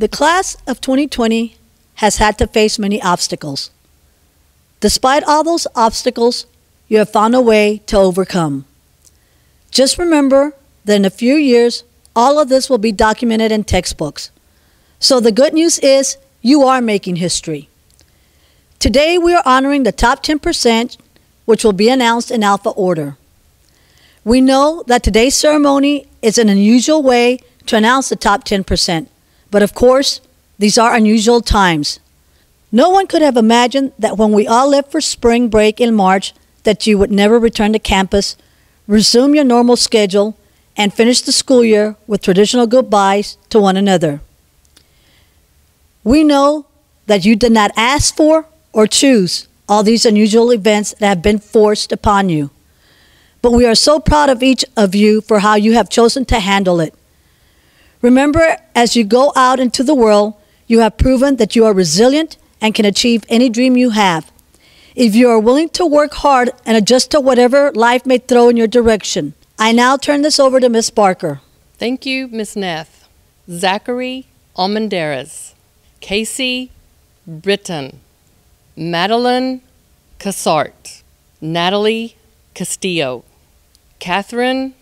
The class of 2020 has had to face many obstacles. Despite all those obstacles, you have found a way to overcome. Just remember that in a few years, all of this will be documented in textbooks. So the good news is you are making history. Today we are honoring the top 10%, which will be announced in alpha order. We know that today's ceremony is an unusual way to announce the top 10%, but of course, these are unusual times. No one could have imagined that when we all left for spring break in March, that you would never return to campus, resume your normal schedule, and finish the school year with traditional goodbyes to one another. We know that you did not ask for or choose all these unusual events that have been forced upon you. But we are so proud of each of you for how you have chosen to handle it. Remember, as you go out into the world, you have proven that you are resilient and can achieve any dream you have. If you are willing to work hard and adjust to whatever life may throw in your direction. I now turn this over to Miss Barker. Thank you, Miss Neff. Zachary Almendarez, Casey Britton, Madeline Cassart, Natalie Castillo, Catherine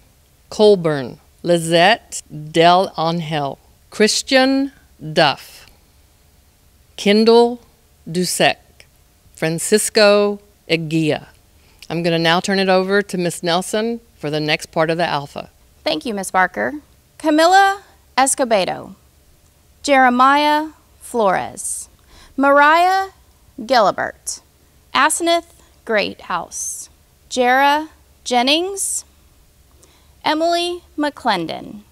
Colburn, Lizette Del Angel, Christian Duff, Kendall Dusek, Francisco Eguia. I'm going to now turn it over to Miss Nelson for the next part of the alpha. Thank you, Miss Barker. Camilla Escobedo, Jeremiah Flores, Mariah Gilbert, Aseneth Greathouse, Jara Jennings, Emily McClendon,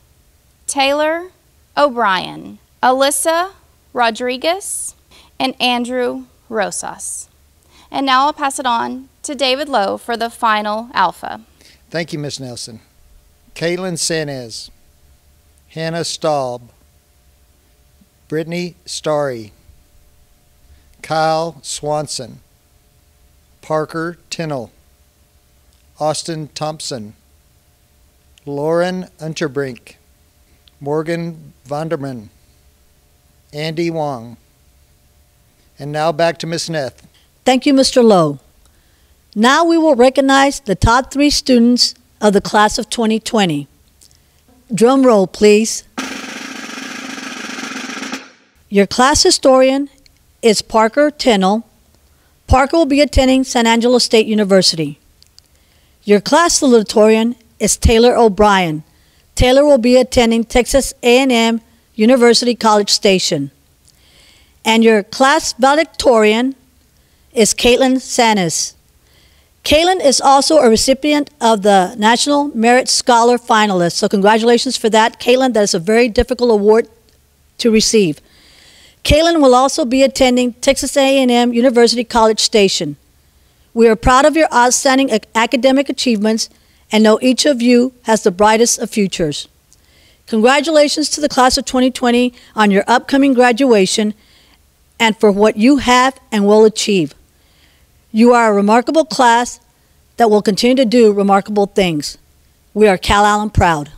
Taylor O'Brien, Alyssa Rodriguez, and Andrew Rosas. And now I'll pass it on to David Lowe for the final alpha. Thank you, Miss Nelson. Caitlin Sanez, Hannah Staub, Brittany Starry, Kyle Swanson, Parker Tinnell, Austin Thompson, Lauren Unterbrink, Morgan Vonderman, Andy Wong. And now back to Miss Neff. Thank you, Mr. Lowe. Now we will recognize the top three students of the class of 2020. Drum roll, please. Your class historian is Parker Tennell. Parker will be attending San Angelo State University. Your class salutatorian is Taylor O'Brien. Taylor will be attending Texas A&M University College Station. And your class valedictorian is Caitlin Sanis. Caitlin is also a recipient of the National Merit Scholar finalist. So congratulations for that, Caitlin. That is a very difficult award to receive. Caitlin will also be attending Texas A&M University College Station. We are proud of your outstanding academic achievements and know each of you has the brightest of futures. Congratulations to the class of 2020 on your upcoming graduation and for what you have and will achieve. You are a remarkable class that will continue to do remarkable things. We are Calallen proud.